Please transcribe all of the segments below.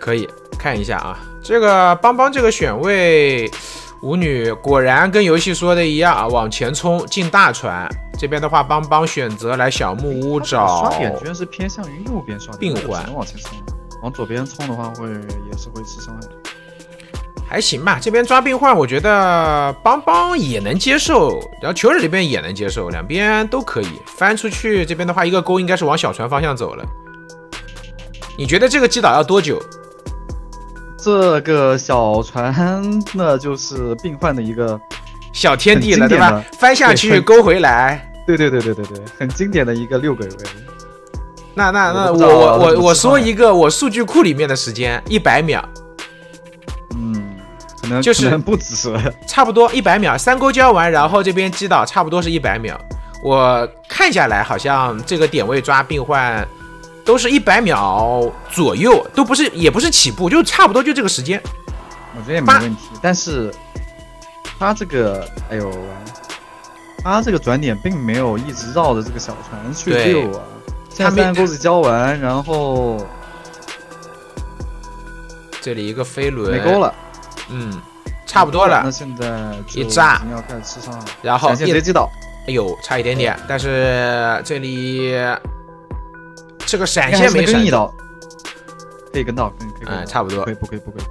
可以看一下啊，这个邦邦这个选位，舞女果然跟游戏说的一样啊，往前冲进大船。这边的话，邦邦选择来小木屋找刷点，居然是偏向于右边刷病患，往前冲，往左边冲的话会也是会吃伤害。还行吧，这边抓病患，我觉得邦邦也能接受，然后求者这边也能接受，两边都可以翻出去。这边的话，一个勾应该是往小船方向走了。你觉得这个击倒要多久？这个小船那就是病患的一个小天地了，对吧？翻下去勾回来。对对对对对对，很经典的一个六个位。那那那我我我我说一个我数据库里面的时间，一百秒。嗯，可能就是不止，差不多一百秒，三勾交完，然后这边击倒，差不多是一百秒。我看下来，好像这个点位抓病患都是一百秒左右，都不是，也不是起步，就差不多就这个时间。我觉得也没问题，但是他这个，哎呦，他这个转点并没有一直绕着这个小船去溜啊。现在三钩子交完，然后这里一个飞轮没钩了。嗯，差不多了。那现在一炸，要开始吃伤了。然后直接击倒。哎呦，差一点点，但是这里这个闪现没闪到，可以跟到，可以可以。嗯，差不多。可以不可以不可以？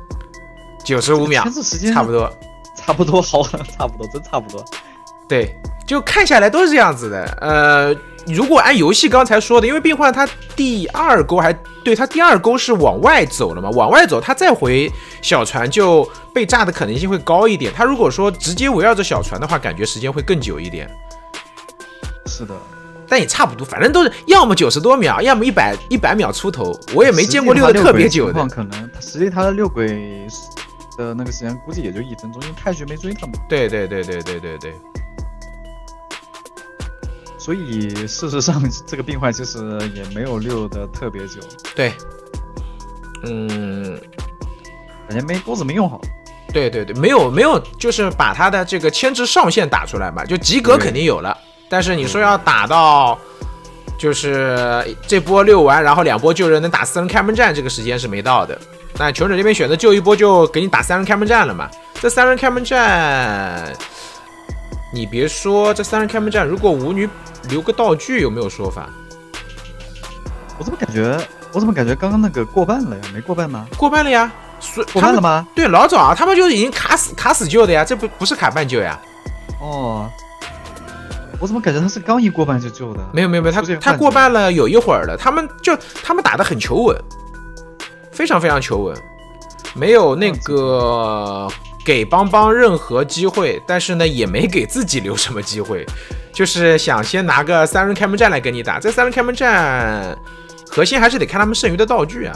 九十五秒，差不多，差不多好，差不多，真差不多。对，就看下来都是这样子的。呃。如果按游戏刚才说的，因为病患他第二钩还对他第二钩是往外走了嘛，往外走他再回小船就被炸的可能性会高一点。他如果说直接围绕着小船的话，感觉时间会更久一点。是的，但也差不多，反正都是要么九十多秒，要么一百一百秒出头。我也没见过溜的特别久的。可能实际他的六轨的那个时间估计也就一分钟，因为太局没追他嘛。对对对对对对对。所以事实上，这个病患其实也没有溜的特别久。对，嗯，感觉没钩子没用好。对对对，没有没有，就是把他的这个牵制上限打出来嘛，就及格肯定有了。但是你说要打到，就是这波溜完，然后两波救人能打四人开门战，这个时间是没到的。那求者这边选择救一波，就给你打三人开门战了嘛。这三人开门战，你别说，这三人开门战，如果舞女。留个道具有没有说法？我怎么感觉？我怎么感觉刚刚那个过半了呀？没过半吗？过半了呀！过半了吗？对，老早啊，他们就已经卡死卡死救的呀，这不不是卡半救呀？哦，我怎么感觉他是刚一过半就救的？没有没有没有，他他过半了有一会儿了，他们就他们打的很求稳，非常非常求稳，没有那个给邦邦任何机会，但是呢也没给自己留什么机会。就是想先拿个三人开门战来跟你打，这三人开门战核心还是得看他们剩余的道具啊。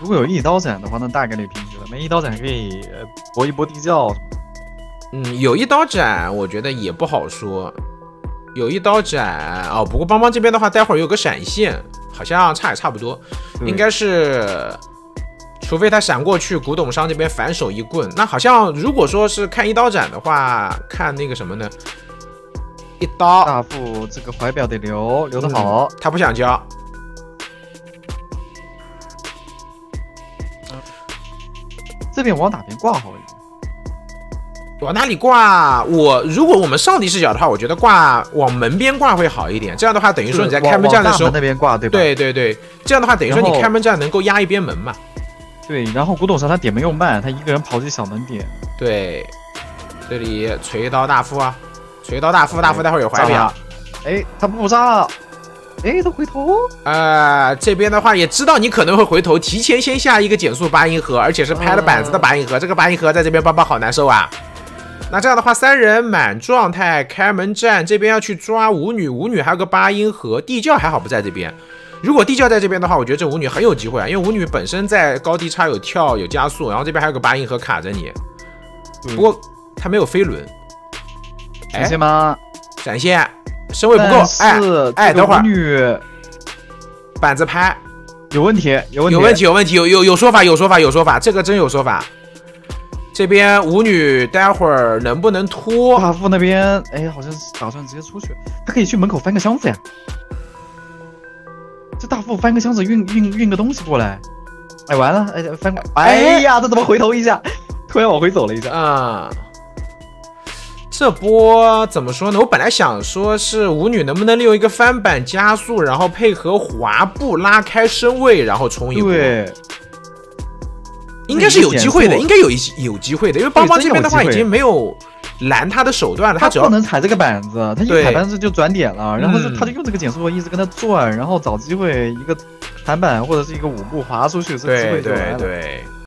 如果有一刀斩的话，那大概率平局了；没一刀斩，可以搏一搏地窖。嗯，有一刀斩，我觉得也不好说。有一刀斩哦，不过邦邦这边的话，待会儿有个闪现，好像差也差不多，应该是。除非他闪过去，古董商这边反手一棍，那好像如果说是看一刀斩的话，看那个什么呢？一刀大副这个怀表得留，留得好，他不想交。这边往哪边挂好一点？往哪里挂？我如果我们上帝视角的话，我觉得挂往门边挂会好一点。这样的话，等于说你在开门战的时候那边挂对吧？对对对，这样的话等于说你开门战能够压一边门嘛。对，然后古董商他点门又慢，他一个人跑进小门点。对，这里锤刀大夫啊，锤刀大夫，大夫待会儿有怀表。哎，他不杀了。哎，他回头。呃，这边的话也知道你可能会回头，提前先下一个减速八音盒，而且是拍了板子的八音盒。这个八音盒在这边帮帮好难受啊。那这样的话，三人满状态开门战，这边要去抓舞女，舞女还有个八音盒，地窖还好不在这边。如果地窖在这边的话，我觉得这舞女很有机会啊，因为舞女本身在高低差有跳有加速，然后这边还有个八音盒卡着你。不过他没有飞轮，闪现吗？闪现，身位不够。哎哎，等会儿，板子拍有问题，有问题，有问题，有问题，有有有说法，有说法，有说法，这个真有说法。这边舞女待会儿能不能拖？大副那边，哎，好像是打算直接出去，他可以去门口翻个箱子呀。这大副翻个箱子运运运个东西过来，哎完了，哎翻过，哎呀，这怎么回头一下，突然往回走了一下啊？这波怎么说呢？我本来想说是舞女能不能利用一个翻板加速，然后配合滑步拉开身位，然后冲一波。对，应该是有机会的，应该有一有机会的，因为邦邦这边的话已经没有拦他的手段了，他只要不能踩这个板子，他一踩板子就转点了，然后就他就用这个减速一直跟他转，然后找机会一个弹板或者是一个舞步滑出去，这机会就来了。对对对。